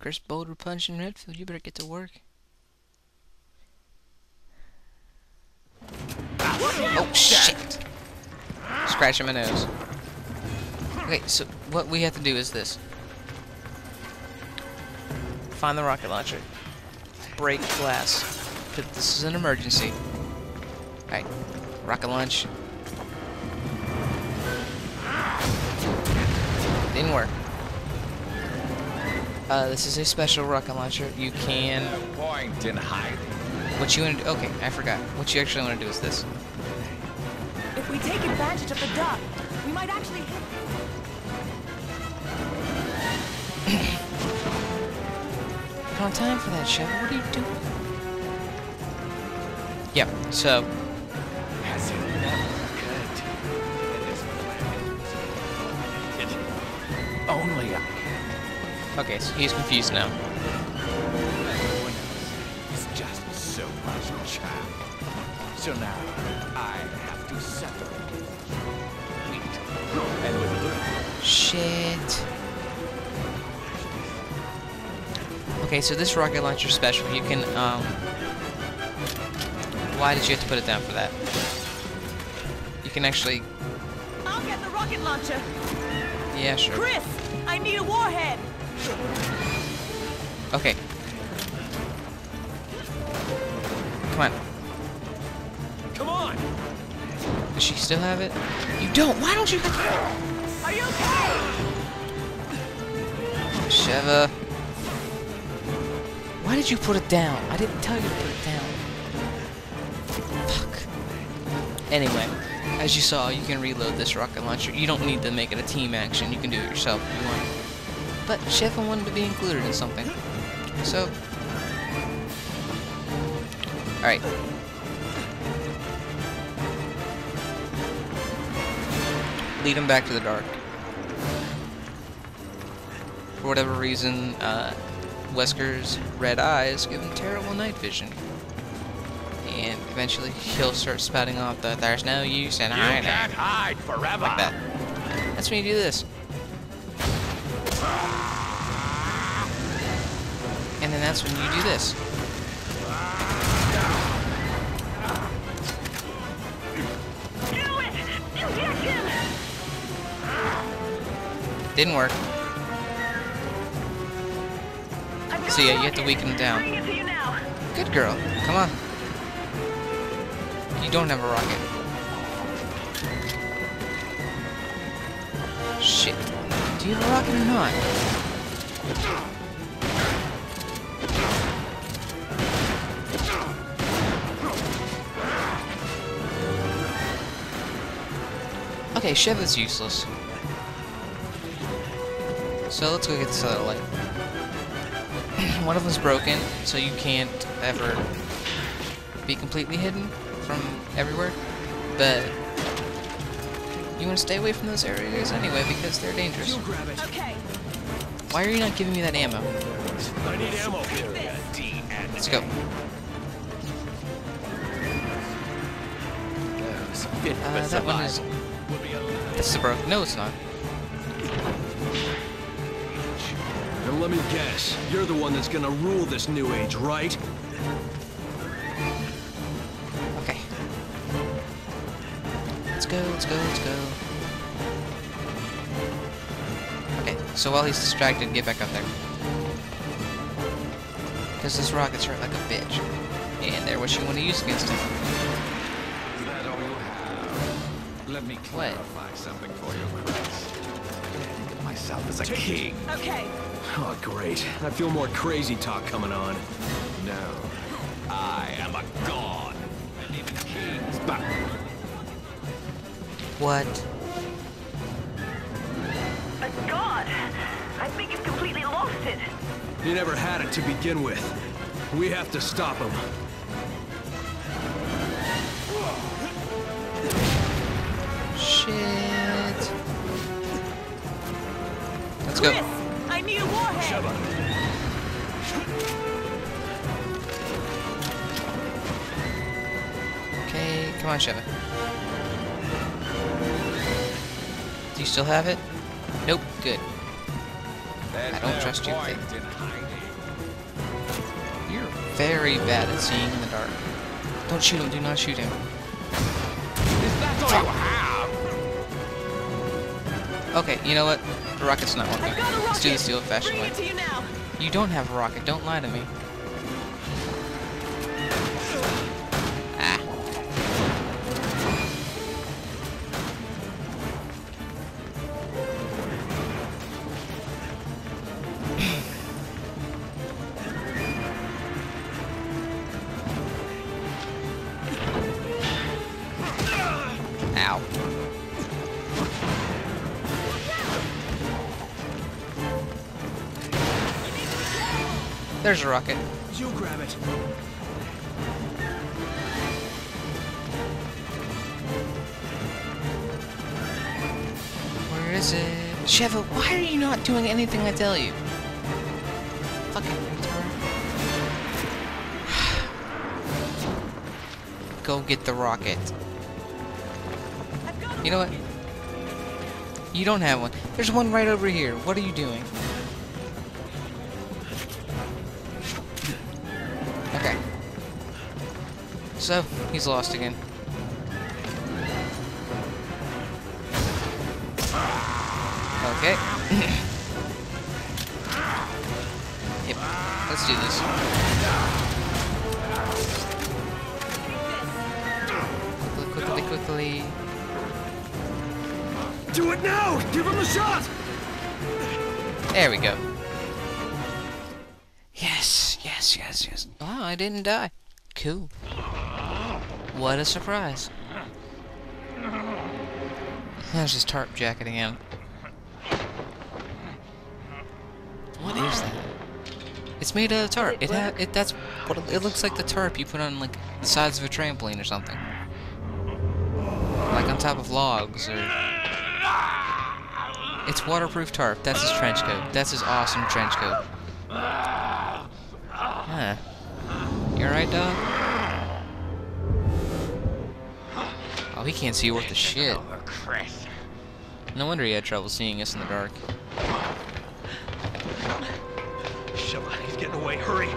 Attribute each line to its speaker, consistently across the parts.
Speaker 1: Chris Boulder Punch in Redfield, you better get to work. Oh shit! Scratching my nose. Okay, so what we have to do is this. Find the rocket launcher. Break glass. But this is an emergency. Alright. Rocket launch. Didn't work. Uh, this is a special rocket launcher. You can...
Speaker 2: No point in hiding.
Speaker 1: What you want to do... Okay, I forgot. What you actually want to do is this.
Speaker 3: If we take advantage of the duck, we might actually hit.
Speaker 1: Don't time for that shit. What are you doing? Yep, so... Okay, so he's confused now.
Speaker 2: everyone else is just so much chaff. So now I have to separate wheat and with a
Speaker 1: Shit. Okay, so this rocket launcher is special, you can, um... Why did you have to put it down for that? You can actually...
Speaker 3: I'll get the rocket launcher.
Speaker 1: Yeah, sure.
Speaker 3: Chris, I need a warhead.
Speaker 1: Okay. Come on.
Speaker 2: Come on!
Speaker 1: Does she still have it? You don't! Why don't you have
Speaker 3: Are you okay?
Speaker 1: Sheva. Why did you put it down? I didn't tell you to put it down. Fuck. Anyway, as you saw, you can reload this rocket launcher. You don't need to make it a team action. You can do it yourself if you want. But Sheva wanted to be included in something. So... Alright. Lead him back to the dark. For whatever reason, uh, Wesker's red eyes give him terrible night vision. And eventually he'll start spouting off the there's no use
Speaker 2: You
Speaker 1: hiding.
Speaker 2: can't hide forever!
Speaker 1: Like that. That's when you do this. And then that's when you do this. Didn't work. So yeah, you have to weaken him down. Good girl. Come on. You don't have a rocket. Shit. Do you have a rocket or not? Okay, Shiv is useless. So let's go get this other light. One of them's broken, so you can't ever be completely hidden from everywhere. But you want to stay away from those areas anyway because they're dangerous.
Speaker 3: Okay.
Speaker 1: Why are you not giving me that ammo?
Speaker 2: I need ammo.
Speaker 1: Let's go.
Speaker 2: Those fit for
Speaker 1: Uh, that one is-
Speaker 2: survival will.
Speaker 1: This is broke. No, it's not.
Speaker 4: And let me guess, you're the one that's gonna rule this new age, right?
Speaker 1: Okay. Let's go, let's go, let's go. Okay, so while he's distracted, get back up there. Because this rocket's hurt like a bitch. And they're what you want to use against him.
Speaker 2: Let me
Speaker 1: What?
Speaker 2: clarify something for you, Chris. I think of myself as a king.
Speaker 3: Okay.
Speaker 4: Oh, great. I feel more crazy talk coming on.
Speaker 2: No, I am a god. And even kings bow.
Speaker 1: What?
Speaker 3: A god. I think you've completely lost it.
Speaker 4: You never had it to begin with. We have to stop him.
Speaker 1: Let's go.
Speaker 3: Chris, I need a warhead.
Speaker 1: Okay, come on, Sheva. Do you still have it? Nope, good.
Speaker 5: There's
Speaker 1: I don't trust you,
Speaker 5: point
Speaker 1: Finn.
Speaker 5: in hiding.
Speaker 1: You're very bad at seeing in the dark. Don't shoot him. Do not shoot him.
Speaker 5: Is
Speaker 1: Okay, you know what? The rocket's not working.
Speaker 3: I've got a rocket.
Speaker 1: Let's do this the old-fashioned
Speaker 3: Bring
Speaker 1: way.
Speaker 3: you.
Speaker 1: You don't have a rocket. Don't lie to me. There's a rocket.
Speaker 4: You grab it.
Speaker 1: Where is it? Sheva, why are you not doing anything I tell you? Fucking retard. Go get the rocket.
Speaker 3: I've got a
Speaker 1: You know what? You don't have one. There's one right over here. What are you doing? So, he's lost again. Okay. yep. Let's do this. Quickly, quickly, quickly.
Speaker 4: Do it now! Give him the shot!
Speaker 1: There we go. Yes, yes, yes, yes. Wow, I didn't die. Cool. What a surprise. There's his tarp jacket again. What is that? It's made out of tarp. It ha it that's what it, it looks like the tarp you put on like the sides of a trampoline or something. Like on top of logs or It's waterproof tarp. That's his trench coat. That's his awesome trench coat. Huh. You alright, dog? Oh, he can't see worth a shit. No wonder he had trouble seeing us in the dark.
Speaker 4: He's getting away. Hurry!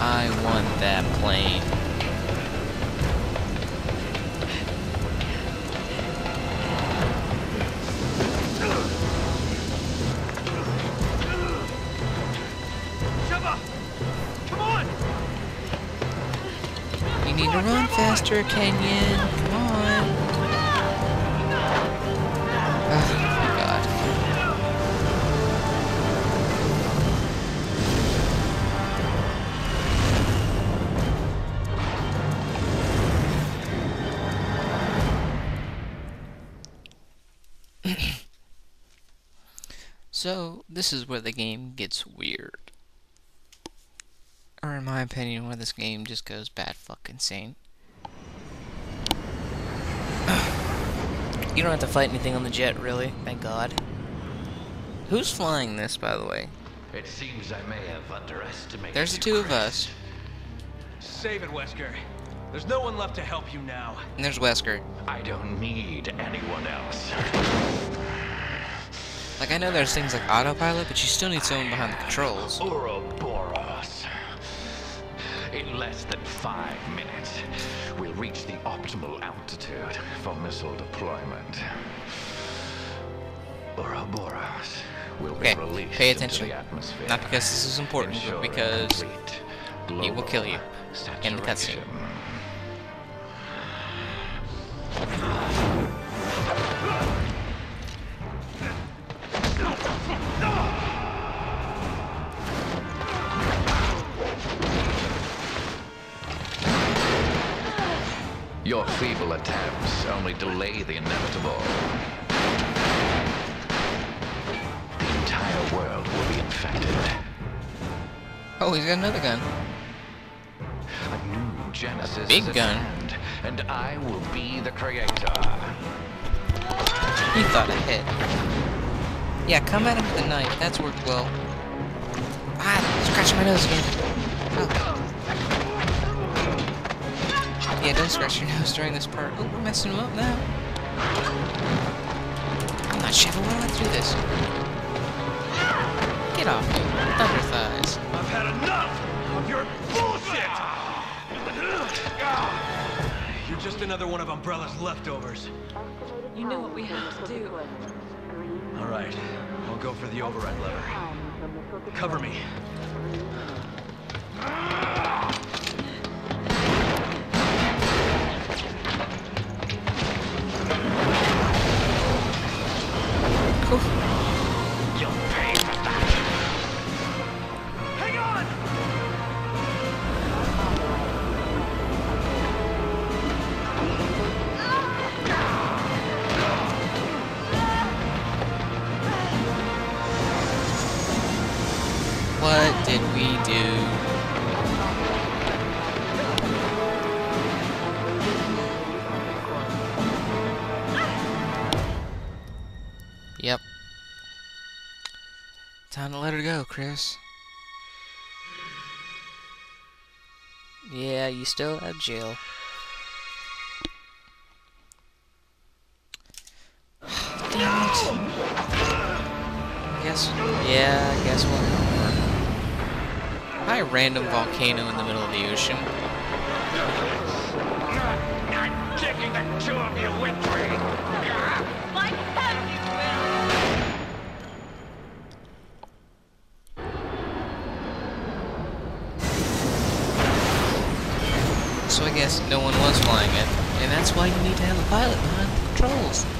Speaker 1: I want that plane. Faster, Kenyon. Come on. Oh my god. So, this is where the game gets weird. Or in my opinion, where this game just goes bad fucking insane. You don't have to fight anything on the jet, really. Thank God. Who's flying this, by the way?
Speaker 2: It seems I may have underestimated.
Speaker 1: There's the
Speaker 2: you,
Speaker 1: two of us,
Speaker 4: Save it, Wesker. There's no one left to help you now.
Speaker 1: and there's Wesker.
Speaker 2: I don't need anyone else.
Speaker 1: Like, I know there's things like autopilot, but you still need someone behind the controls.
Speaker 2: Uroboros. In less than five minutes, we'll reach the optimal altitude for missile deployment. Uroboros will
Speaker 1: Okay,
Speaker 2: be released
Speaker 1: pay
Speaker 2: into
Speaker 1: attention.
Speaker 2: the atmosphere.
Speaker 1: Not because this is important, but because he will kill you in the cutscene.
Speaker 2: Feeble attempts only delay the inevitable. The entire world will be infected.
Speaker 1: Oh, he's got another gun.
Speaker 2: A new Genesis
Speaker 1: Big
Speaker 2: is
Speaker 1: gun.
Speaker 2: hand, and I will be the creator.
Speaker 1: He thought ahead. Yeah, come at him with a knife. That's worked well. Ah, scratch my nose again. Oh. Yeah, don't scratch your nose during this part. Oh, we're messing him up now. I'm not sure why do I have to do this? Get off me. Thunder thighs.
Speaker 5: I've had enough of your bullshit!
Speaker 4: You're just another one of Umbrella's leftovers.
Speaker 3: You knew what we had to do.
Speaker 4: All right, I'll go for the override lever. Cover me.
Speaker 1: Do? Yep. Time to let her go, Chris. Yeah, you still have Jill. Random volcano in the middle of the ocean. So I guess no one was flying it, and that's why you need to have a pilot behind the controls.